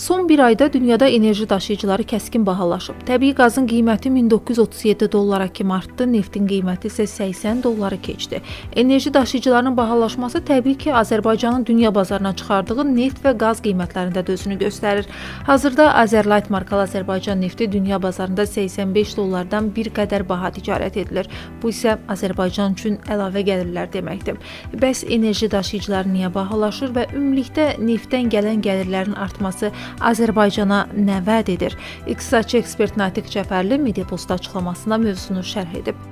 Son bir ayda dünyada enerji daşıyıcıları kəskin bahalaşıb. Təbii qazın qiyməti 1937 dollara kimi artdı, neftin qiyməti isə 80 dolları keçdi. Enerji daşıyıcılarının bahalaşması təbii ki, Azərbaycanın dünya bazarına çıxardığı neft və qaz qiymətlərində də özünü göstərir. Hazırda Azerlight markalı Azərbaycan nefti dünya bazarında 85 dollardan bir qədər baha ticarət edilir. Bu isə Azərbaycan üçün əlavə gəlirlər deməkdir. Bəs enerji daşıyıcıları niyə bahalaşır və ümumilikdə neftdən gələn gəlirlərin artması Azərbaycana nə vəd edir? İqtisadçı ekspert Natiq Cəfərli Mediapost açıqlamasına mövzunu şərh edib.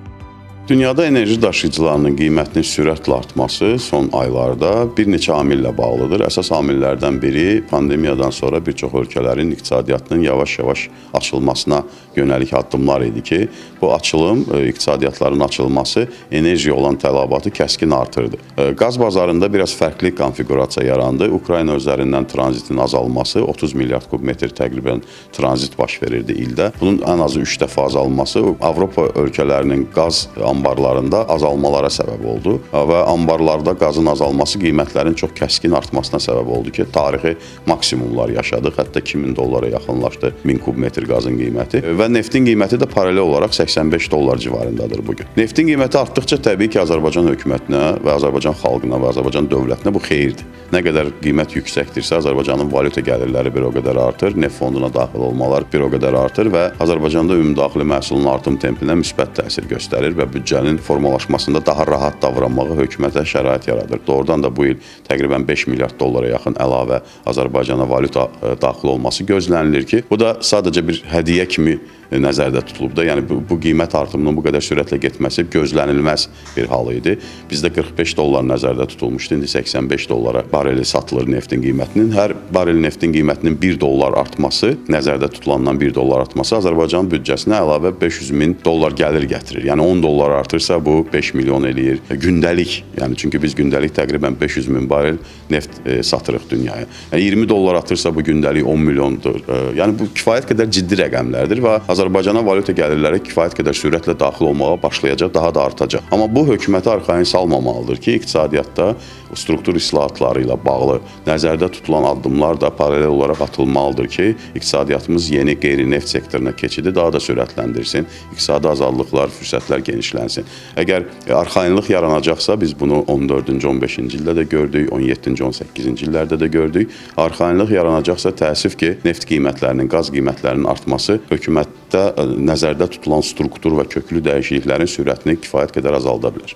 Dünyada enerji daşıyıcılarının qiymətinin sürətlə artması son aylarda bir neçə amillə bağlıdır. Əsas amillərdən biri pandemiyadan sonra bir çox ölkələrin iqtisadiyyatının yavaş-yavaş açılmasına yönəlik addımlar idi ki, bu açılım, e, iqtisadiyyatların açılması enerjiyə olan tələbatı kəskin artırdı. E, qaz bazarında biraz fərqli konfiqurasiya yarandı. Ukrayna özlərindən tranzitin azalması 30 milyard kub metr təqribən tranzit baş verirdi ildə. Bunun ən azı 3 dəfə azalması Avropa ölkələrinin qaz anbarlarında azalmalara səbəb oldu və anbarlarda qazın azalması qiymətlərin çox kəskin artmasına səbəb oldu ki, tarixi maksimumlar yaşadıq. Hətta 2000 dollara yaxınlaşdı 1000 kub metr qazın qiyməti və neftin qiyməti də paralel olaraq 85 dollar civarındadır bu gün. Neftin qiyməti artdıkca təbii ki, Azərbaycan hökumətinə və Azərbaycan xalqına və Azərbaycan dövlətinə bu xeyirdir. Nə qədər qiymət yüksəkdirsə, Azərbaycanın valyuta gəlirləri bir o qədər artır, neft fonduna daxil olmalar bir o qədər artır və Azərbaycanda ümumdaxili məhsulun artım tempinə müsbət təsir göstərir və büdcə büdcənin formalaşmasında daha rahat davranmağa hökumətə şərait yaradır. Doğrudan da bu il təqribən 5 milyard dollara yaxın əlavə Azərbaycana valyuta e, daxil olması gözlənilir ki, bu da sadəcə bir hədiyyə kimi nəzərdə tutulub da. Yəni bu, bu qiymət artımının bu qədər sürətlə getməsi gözlənilməz bir hal idi. Bizdə 45 dollar nəzərdə tutulmuşdu. İndi 85 dollara bareli satılır neftin qiymətinin. Hər barel neftin qiymətinin 1 dollar artması, nəzərdə tutulandan 1 dollar artması Azərbaycan büdcəsinə əlavə 500 min dollar gəlir gətirir. Yəni 10 dollar artırsa bu 5 milyon eləyir. Gündəlik, yəni çünki biz gündəlik təqribən 500 min barel neft e, satırıq dünyaya. Yəni 20 dollar artırsa bu gündəlik 10 milyondur. E, yəni bu kifayət qədər ciddi rəqəmlərdir və Azərbaycana valyuta gəlirləri kifayət qədər sürətlə daxil olmağa başlayacaq, daha da artacaq. Amma bu hökuməti arxayın salmamalıdır ki, iqtisadiyyatda struktur islahatları ilə bağlı nəzərdə tutulan addımlar da paralel olaraq atılmalıdır ki, iqtisadiyyatımız yeni qeyri-neft sektoruna keçidi daha da sürətləndirsin, iqtisadi azadlıqlar, fürsətlər genişlənsin. Əgər arxayınlıq yaranacaqsa, biz bunu 14-cü, 15-ci ildə də gördük, 17-ci, 18-ci illərdə də gördük. Arxayınlıq yaranacaqsa, təəssüf ki, neft qiymətlərinin, qaz qiymətlərinin artması hökumət həyatda nəzərdə tutulan struktur və köklü dəyişikliklərin sürətini kifayət qədər azalda bilər.